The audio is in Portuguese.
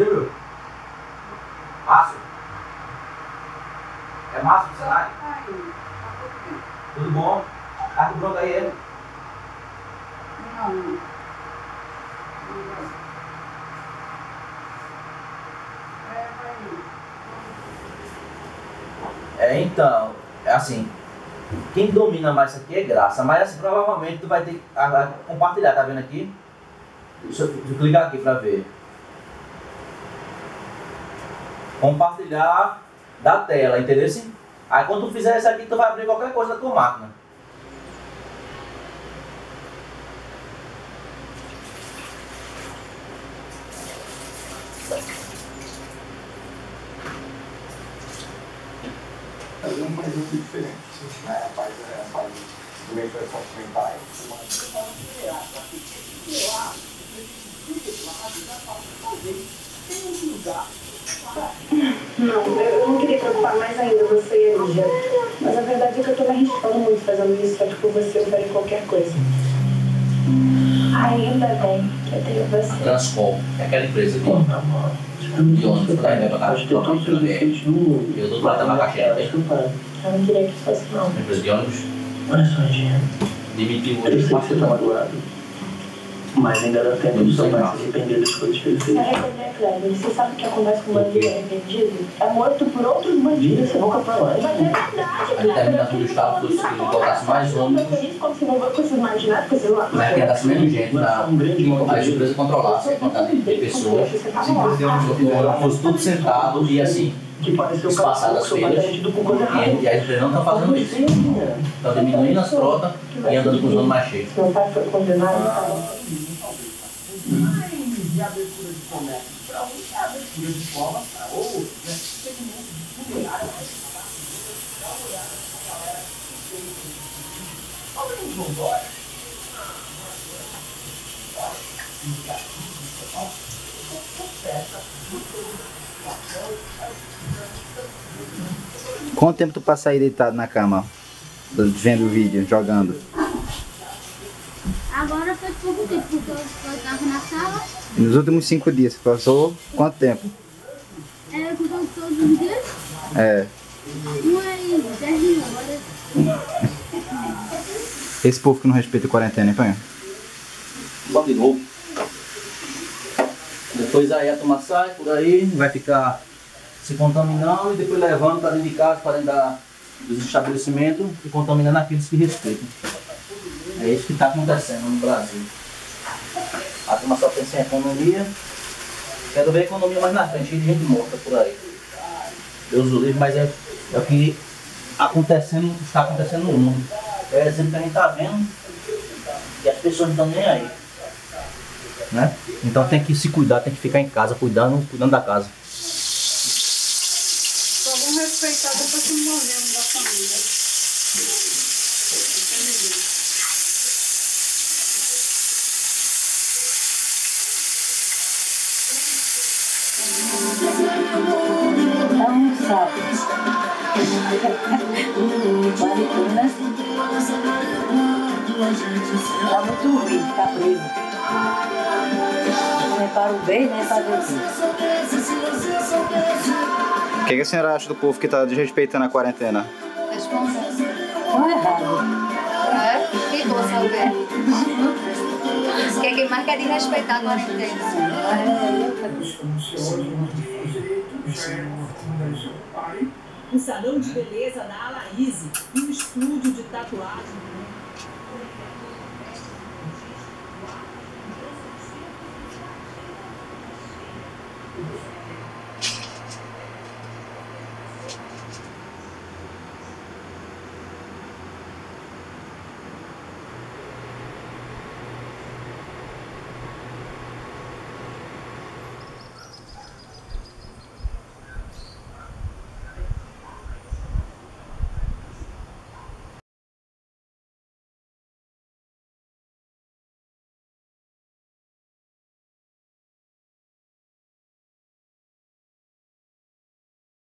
Viu? Márcio? É Márcio do Senai? Tudo bom? Tá tudo pronto aí, ele? Não. É, então, é assim, quem domina mais isso aqui é graça, mas assim, provavelmente tu vai ter que ah, compartilhar, tá vendo aqui? Deixa eu, deixa eu clicar aqui pra ver. Compartilhar da tela, entendeu? Assim? Aí quando tu fizer isso aqui, tu vai abrir qualquer coisa da tua máquina. fazer um produto diferente. Né? Faz, é, faz dimensões mentais. Não, eu não queria preocupar mais ainda você e a Lígia. Mas a verdade é que eu tô me arriscando muito fazendo isso, só que por você eu faria qualquer coisa. Ainda bem que eu tenho você. Transcom, é aquela empresa de, de ônibus, tá? Vai pra cá, totalmente na BR. Eu do lado da macaxeira? Eu não queria que fosse, não. Uma empresa de ônibus, Olha só, Jean. demitiu Eu hoje. sei que você tá magoado. Mas ainda dá tempo de você mais se arrepender das coisas que ele Se fez. arrepender, Cleber. Você sabe o que acontece com bandido arrependido? É morto por outros bandidos. você nunca falou. Mas é verdade, A Cleber. determinação do Estado fosse que botasse mais ônibus, Quando você não vai com esses marginados, com esses lá. mas que andasse menos gente Mas na. foi um grande momento. As empresas controlassem a quantidade de pessoas. Você tá lá. Fosse tudo sentado e assim, Que pareceu tá metido com coisa errada. E, e as empresas não estão fazendo isso. Estão diminuindo as frotas e andando com os ônibus mais cheios. Meu pai foi condenado, então. de abertura de comércio para um e a abertura de escola para outro, né? Tem dá uma olhada nessa galera que tem. Olha o João Dória. Quanto tempo tu passa aí deitado na cama? Vendo o vídeo, jogando? Agora faz pouco tempo, porque eu estava na sala, Nos últimos cinco dias, você passou quanto tempo? é, eu jogo todos os dias, É. umas 10 mil horas. Esse povo que não respeita a quarentena, hein, Panha? Só de novo. Depois aí a turma sai por aí, vai ficar se contaminando e depois levando para dentro de casa, para dentro da, dos estabelecimentos e contaminando aqueles que respeitam. É isso que está acontecendo no Brasil. A turma só pensa em economia. Quero ver a economia mais na frente, cheio de gente morta por aí. Deus o livre, mas é, é o que acontecendo, está acontecendo no mundo. É o exemplo que a gente está vendo e as pessoas não estão nem aí. Né? Então tem que se cuidar, tem que ficar em casa, cuidando, cuidando da casa. Só vão respeitar depois que morremos da família. Infelizmente. Dá sapo. Hum, vale tudo, né? Tá muito ruim ficar preso. Não é para o bem, nem para o bem que, que a senhora acha do povo que está desrespeitando a quarentena? Estão errados. É? Que gosto, Alberto. O que é, é, é? que é mais quer de a quarentena? Um salão de beleza da Alaíse um estúdio de tatuagem.